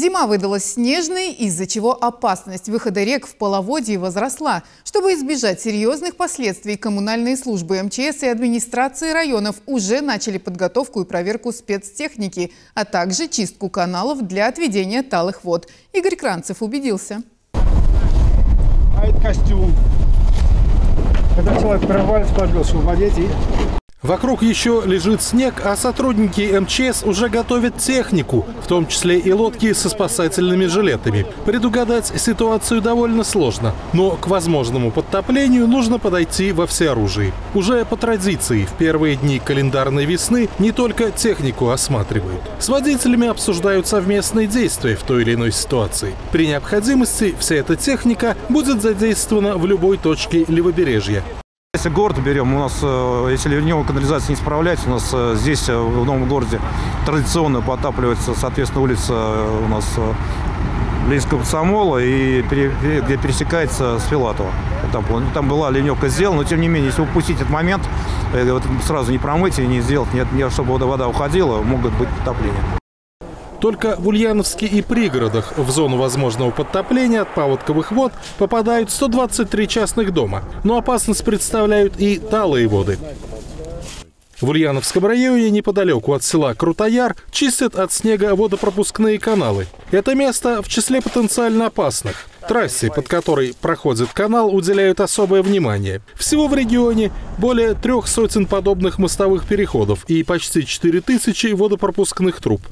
Зима выдалась снежной, из-за чего опасность выхода рек в половодье возросла. Чтобы избежать серьезных последствий, коммунальные службы МЧС и администрации районов уже начали подготовку и проверку спецтехники, а также чистку каналов для отведения талых вод. Игорь Кранцев убедился. А это костюм. Когда человек прорвались, побился в воде и Вокруг еще лежит снег, а сотрудники МЧС уже готовят технику, в том числе и лодки со спасательными жилетами. Предугадать ситуацию довольно сложно, но к возможному подтоплению нужно подойти во всеоружии. Уже по традиции в первые дни календарной весны не только технику осматривают. С водителями обсуждают совместные действия в той или иной ситуации. При необходимости вся эта техника будет задействована в любой точке левобережья. Если город берем, у нас, э, если ливневая канализация не справляется, у нас э, здесь, э, в новом городе, традиционно потапливается, соответственно, улица у нас Ленинского комсомола, и где пересекается с Филатова. Там, там была ливневка сделана, но тем не менее, если упустить этот момент, сразу не промыть и не сделать, не, чтобы вода уходила, могут быть потопления. Только в Ульяновске и пригородах в зону возможного подтопления от паводковых вод попадают 123 частных дома. Но опасность представляют и талые воды. В Ульяновском районе, неподалеку от села Крутояр, чистят от снега водопропускные каналы. Это место в числе потенциально опасных. Трассе, под которой проходит канал, уделяют особое внимание. Всего в регионе более трех сотен подобных мостовых переходов и почти 4000 водопропускных труб.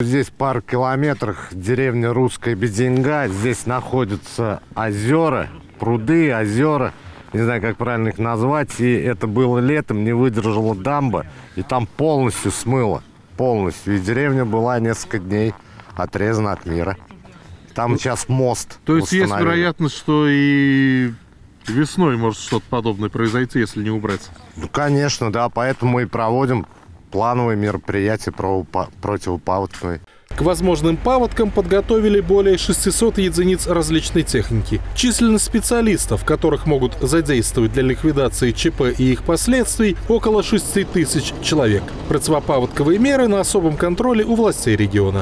Здесь пару километрах деревня Русская Беденга. Здесь находятся озера, пруды, озера. Не знаю, как правильно их назвать. И это было летом, не выдержала дамба. И там полностью смыло. Полностью. И деревня была несколько дней отрезана от мира. Там ну, сейчас мост То есть есть вероятность, что и весной может что-то подобное произойти, если не убрать? Ну, конечно, да. Поэтому мы и проводим плановые мероприятия противопаводковые. К возможным паводкам подготовили более 600 единиц различной техники. Численность специалистов, которых могут задействовать для ликвидации ЧП и их последствий, около 6 тысяч человек. Противопаводковые меры на особом контроле у властей региона.